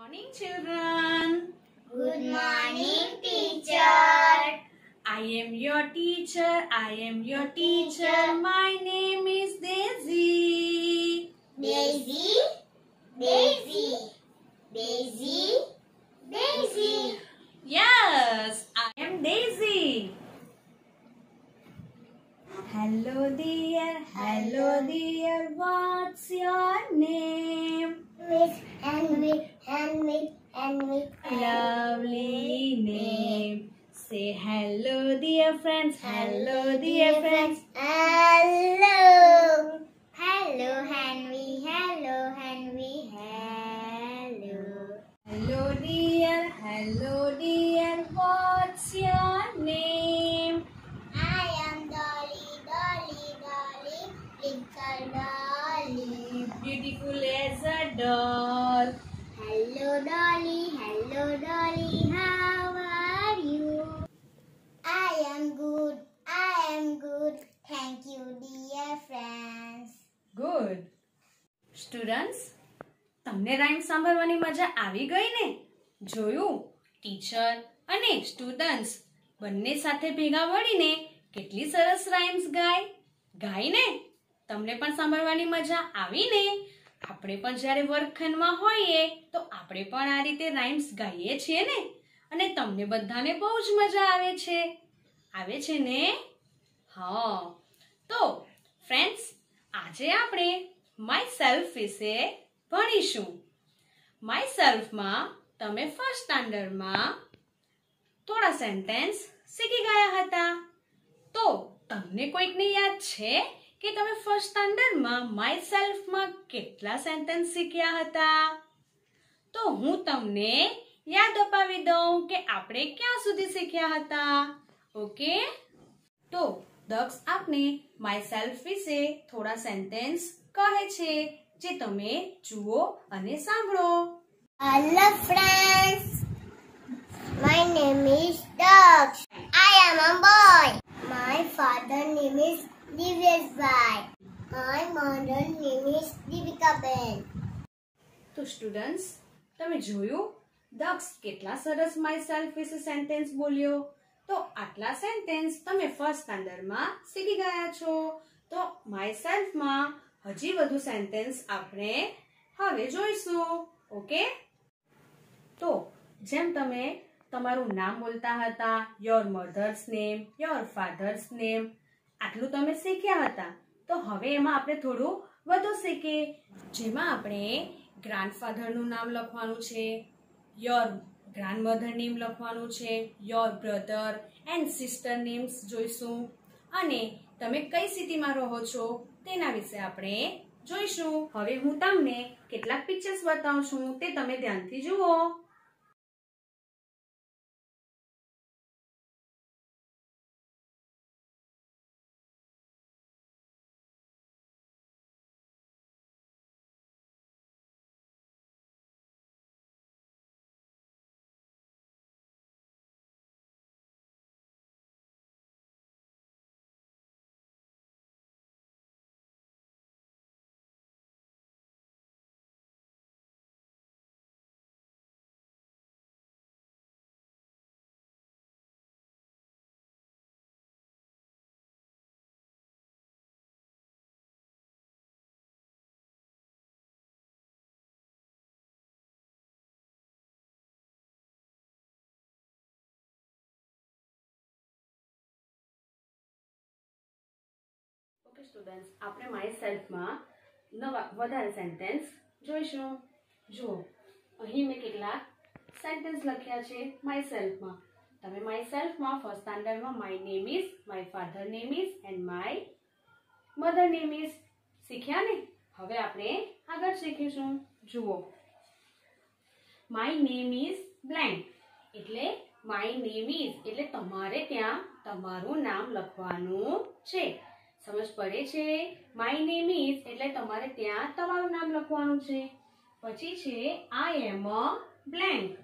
morning, children. Good morning, teacher. I am your teacher. I am your teacher. My name is Daisy. Daisy, Daisy, Daisy, Daisy. Yes, I am Daisy. Hello, dear. Hello, dear. What's your name? Miss Henry, Henry, Henry. Lovely name. Say hello, dear friends. Hello, dear friends. Hello, Dolly. How are you? I am good. I am good. Thank you, dear friends. Good students તમને rhyme સાંભળવાની મજા આવી ગઈ ને જોયું teacher અને students બંને સાથે ભેગા મળીને કેટલી સરસ રાઇમ્સ ગાય ગાય ને તમને પણ સાંભળવાની મજા આવી ને આપણે પણ જ્યારે વર્ગખંડમાં હોઈએ, તો આપણે પણ આ રીતે રાઇમ્સ ગાઈએ છીએ ને? અને તમને બધાને બહુ જ મજા આવે છે. આવે છે ને? હા. તો ફ્રેન્ડ્સ આજે આપણે માય સેલ્ફ વિશે ભણીશું. માય સેલ્ફમાં તમે ફર્સ્ટ સ્ટાન્ડર્ડમાં થોડા સેન્ટેન્સ શીખી ગયા હતા. તો, તમને કોઈકને યાદ છે? કે તમે ફર્સ્ટ સ્ટાન્ડર્ડમાં માય સેલ્ફમાં કેટલા સેન્ટેન્સ શીખ્યા હતા? તો હું તમને યાદ અપાવી દઉં કે આપણે ક્યાં સુધી શીખ્યા હતા. ઓકે તો દક્ષ આપને માય સેલ્ફ વિશે થોડા સેન્ટેન્સ કહે છે, જે તમે જુઓ અને સાંભળો. Hello friends my name is Daksh. I am a boy my father name is Divyesh bhai My mother name is Divika Ben. તો સ્ટુડન્ટ્સ તમે જોયું? દક્ષ કેટલા સરસ માય સેલ્ફ વિશે સેન્ટેન્સ બોલ્યો? તો આટલા સેન્ટેન્સ તમે ફર્સ્ટ સ્ટાન્ડર્ડમાં શીખી ગયા છો. તો માય સેલ્ફમાં હજી વધુ સેન્ટેન્સ આપણે હવે જોઈશું. ઓકે તો જેમ તમે તમારું નામ બોલતા હતા your mother's name your father's name આટલું તમે શીખ્યા હતા. તો હવે એમાં આપણે થોડું વધુ શીખીએ જેમાં આપણે ગ્રાન્ડફાધરનું નામ લખવાનું છે યોર ગ્રાન્ડમધર નેમ લખવાનું છે your brother and sister names જોઈશું. અને તમે કઈ સિટીમાં રહો છો તેના વિશે આપણે જોઈશું. હવે હું તમને કેટલાક પિક્ચર્સ બતાવું છું, તે તમે ધ્યાનથી જુઓ. ઓકે સ્ટુડન્ટ્સ આપણે માય સેલ્ફમાં નવા, વધારે સેન્ટેન્સ જોઈશું. જુઓ અહીં મેં કેટલાક સેન્ટેન્સ લખ્યા છે માય સેલ્ફમાં તમે માય સેલ્ફમાં first સ્ટાન્ડર્ડમાં my name is my father name is and my mother name is શીખ્યા ને? હવે આપણે આગળ શીખીશું. જુઓ. માય નેમ ઇઝ બ્લેન્ક એટલે માય નેમ ઇઝ એટલે તમારે ત્યાં તમારું નામ લખવાનું છે. સમજ પડે છે? માય નેમ ઇઝ એટલે તમારે ત્યાં તમારું નામ લખવાનું છે. પછી છે આઈ એમ અ બ્લેન્ક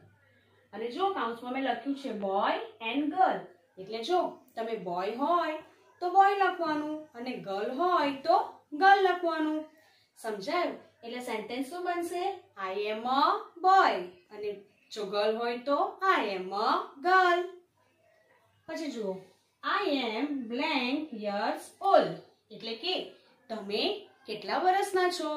અને જો કાઉન્સમાં મેં લખ્યું છે બોય એન્ડ ગર્લ એટલે જો તમે બોય હોય તો બોય લખવાનું અને ગર્લ હોય તો ગર્લ લખવાનું. સમજાયું? એટલે સેન્ટેન્સ શું બનશે? આઈ એમ અ બોય અને જો ગર્લ હોય તો આઈ એમ અ ગર્લ પછી જુઓ. I am blank years old એટલે કે તમે કેટલા વર્ષના છો?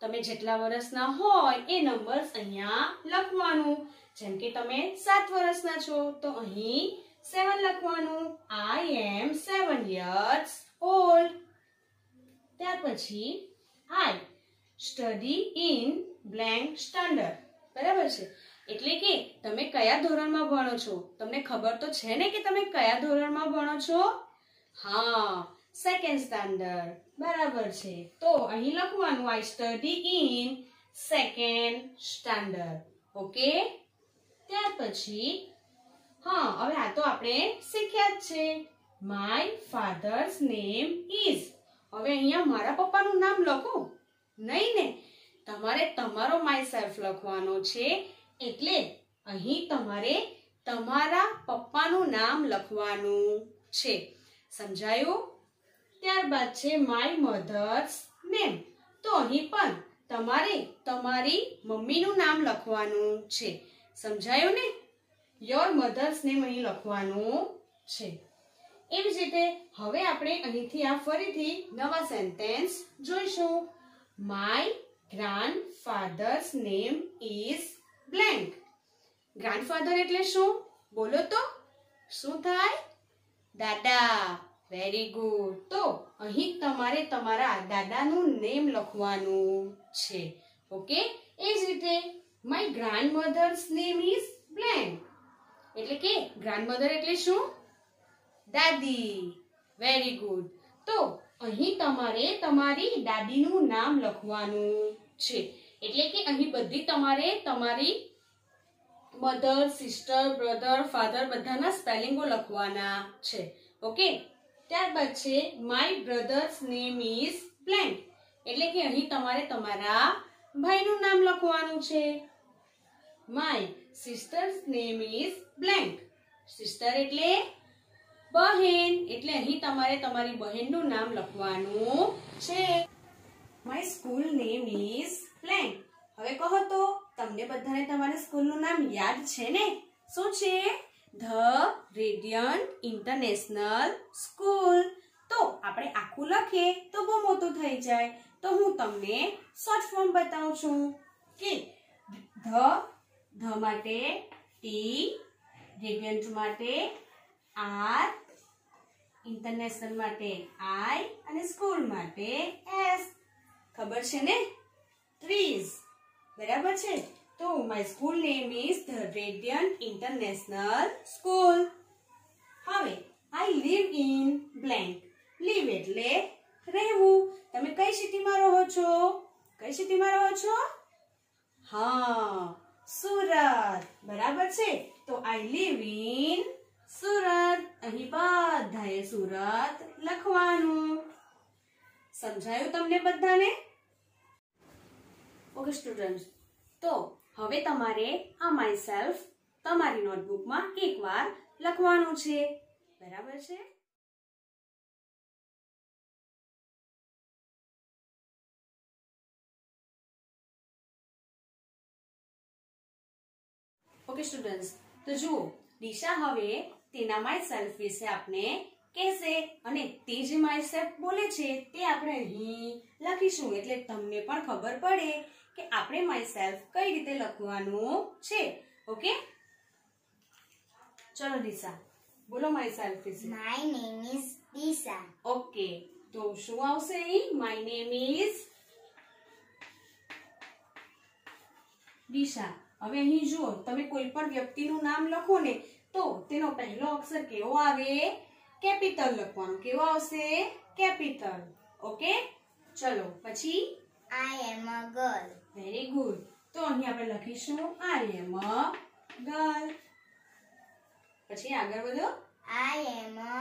તમે જેટલા વર્ષના હોય એ નંબર્સ અહીંયા લખવાનું. જેમ કે તમે સાત વર્ષના છો, તો અહીં સેવન લખવાનું. આઈ એમ સેવન યર્સ ઓલ્ડ ત્યાર પછી I study in blank standard બરાબર છે? એટલે કે તમે કયા ધોરણમાં ભણો છો? તમને ખબર તો છે ને કે તમે કયા ધોરણમાં ભણો છો? હા સેકન્ડ સ્ટાન્ડર્ડ બરાબર છે. તો અહીં લખવાનું I study in second standard okay? ત્યાર પછી, હા, હવે આ તો આપણે શીખ્યા જ છે. માય ફાધર્સ નેમ ઇઝ હવે અહીંયા મારા પપ્પાનું નામ લખો. નહીં ને, તમારે તમારો માય સેલ્ફ લખવાનો છે. એટલે અહીં તમારે તમારા પપ્પાનું નામ લખવાનું છે. સમજાયું? ત્યારબાદ છે માય મધર્સ નેમ તો અહીં પણ તમારે તમારી મમ્મીનું નામ લખવાનું છે. સમજાયું ને? યોર મધર્સ નેમ અહીં લખવાનું છે. એવી જ રીતે હવે આપણે અહીંથી આ ફરીથી નવા સેન્ટેન્સ જોઈશું. My grandfather's name is blank grandfather એટલે શું? બોલો તો. શું થાય? દાદા વેરી ગુડ તો અહીં તમારે તમારા દાદાનું નેમ લખવાનું છે. ઓકે? એ જ રીતે my grandmother's name is blank એટલે કે ગ્રાન્ડમધર એટલે શું? દાદી. વેરી ગુડ તો અહીં તમારે તમારી દાદીનું નામ લખવાનું છે. એટલે કે અહીં બધી તમારે તમારી મધર સિસ્ટર બ્રધર ફાધર બધાના સ્પેલિંગો લખવાના છે. ઓકે? ત્યારબાદ છે my brother's name is blank એટલે કે અહીં તમારે તમારા ભાઈનું નામ લખવાનું છે. My sister's name is blank sister એટલે બહેન. એટલે અહીં તમારે તમારી બહેનનું નામ લખવાનું છે. My school name is blank હવે કહો તો, તમને બધાને તમારા સ્કૂલનું નામ યાદ છે ને? શું છે? The radiant international school. તો આપણે આખું લખીએ તો બહુ મોટું થઈ જાય. તો હું તમને શોર્ટ ફોર્મ બતાવું છું. કે ધ ધ માટે ટી, રેડિયન્ટ માટે આર, ઇન્ટરનેશનલ માટે આઈ અને સ્કૂલ માટે એસ. ખબર છે ને? ત્રીસ બરાબર છે? તો my school name is the radiant international school હવે I live in blank live એટલે રહેવું. તમે કઈ સિટીમાં રહો છો? કઈ સિટીમાં રહો છો? હા, સુરત. બરાબર છે? તો આઈ લીવ ઇન સુરત. અહીં બધાએ સુરત લખવાનું. સમજાયું તમને બધાને? ઓકે સ્ટુડન્ટ્સ તો હવે તમારે આ માય સેલ્ફ તમારી નોટબુકમાં એકવાર લખવાનું છે. બરાબર છે? ઓકે સ્ટુડન્ટ્સ તો જુઓ દિશા હવે તેના માય સેલ્ફ વિશે આપણે કહેશે અને તે જે માય સેલ્ફ બોલે છે તે આપણે અહીં લખીશું. એટલે તમને પણ ખબર પડે કે આપણે માય સેલ્ફ કઈ રીતે લખવાનું છે? ઓકે ચલો દિશા. બોલો માય સેલ્ફ વિશે. My name is Disha. Okay તો શું આવશે અહીં? માય નેમ ઇઝ દિશા હવે અહીં જુઓ તમે કોઈ પણ વ્યક્તિનું નામ લખો ને તો તેનો પહેલો અક્ષર કેવો આવે? કેપિટલ લખવાનું. કેવો આવશે? કેપિટલ. ઓકે ચલો પછી I am a girl. Very good તો અહીં આપણે લખીશું આઈ એમ અ ગર્લ પછી આગળ વધો I am a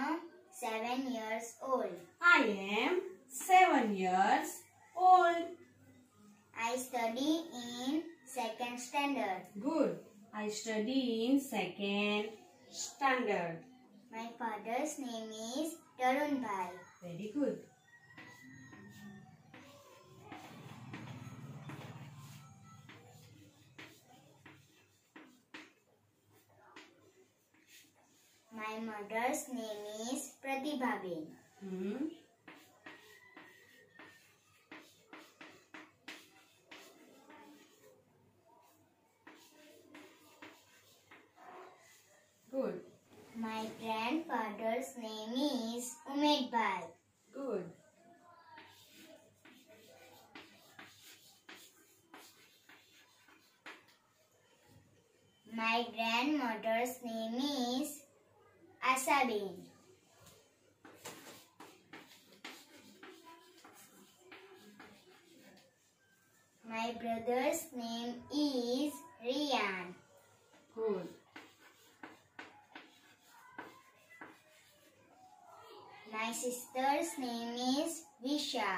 seven years old. I am seven years old. I study in second standard. Good. I study in second standard. My father's name is Tarun Bhai. Very good. My mother's name is Pratibha Bain. Hmm. Good. My grandfather's name is Umed Bal. Good. My grandmother's name is Asabin. My brother's name is Rian. Good My sister's name is Visha.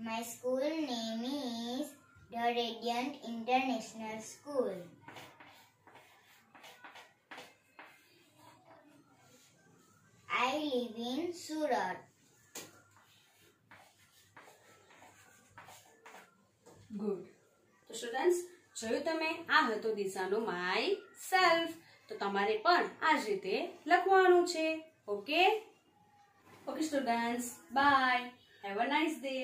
My school name is the Radiant International School. I live in Surat. Good તો students જોયું તમે? આ હતો દિશાનો my self તો તમારે પણ આ જ રીતે લખવાનું છે. Okay okay students bye have a nice day